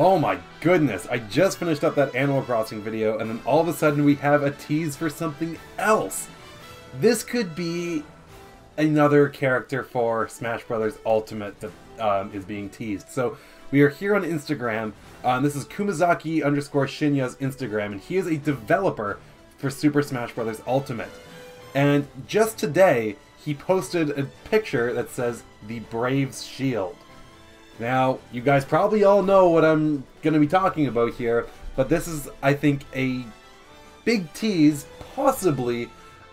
Oh my goodness, I just finished up that Animal Crossing video and then all of a sudden we have a tease for something else. This could be another character for Smash Brothers Ultimate that um, is being teased. So we are here on Instagram. Um, this is Kumazaki underscore Shinya's Instagram, and he is a developer for Super Smash Brothers Ultimate. And just today, he posted a picture that says the Braves Shield. Now, you guys probably all know what I'm going to be talking about here, but this is, I think, a big tease, possibly,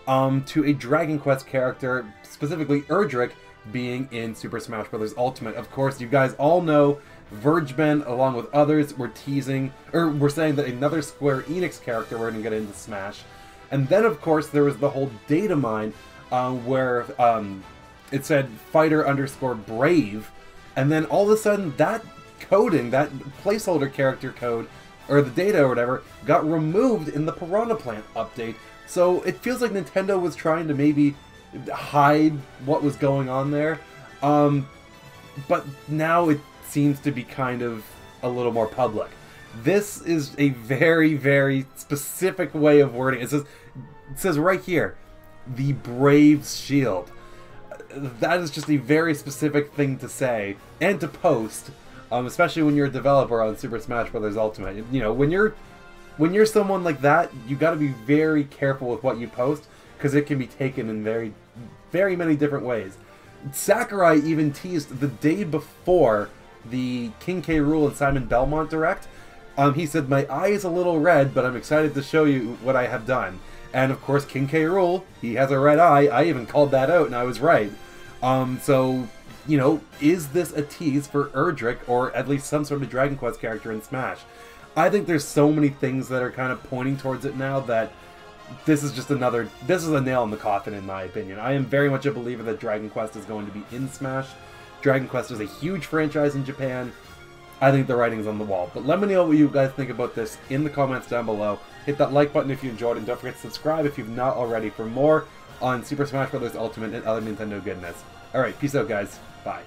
um, to a Dragon Quest character, specifically Erdrick, being in Super Smash Bros. Ultimate. Of course, you guys all know Vergeman, along with others, were teasing, or were saying that another Square Enix character were going to get into Smash. And then, of course, there was the whole data mine um, where um, it said fighter underscore brave, and then all of a sudden that coding, that placeholder character code, or the data or whatever, got removed in the Piranha Plant update. So it feels like Nintendo was trying to maybe hide what was going on there. Um, but now it seems to be kind of a little more public. This is a very, very specific way of wording. It says, it says right here, the Braves Shield. That is just a very specific thing to say and to post, um, especially when you're a developer on Super Smash Bros. Ultimate. You know, when you're when you're someone like that, you got to be very careful with what you post because it can be taken in very, very many different ways. Sakurai even teased the day before the King K. Rool and Simon Belmont direct. Um, he said, "My eye is a little red, but I'm excited to show you what I have done." And of course, King K. Rool, he has a red eye. I even called that out, and I was right. Um, so, you know, is this a tease for Erdrick, or at least some sort of Dragon Quest character in Smash? I think there's so many things that are kind of pointing towards it now that this is just another. This is a nail in the coffin, in my opinion. I am very much a believer that Dragon Quest is going to be in Smash. Dragon Quest is a huge franchise in Japan. I think the writing's on the wall. But let me know what you guys think about this in the comments down below. Hit that like button if you enjoyed, and don't forget to subscribe if you've not already for more on Super Smash Bros. Ultimate and other Nintendo goodness. Alright, peace out, guys. Bye.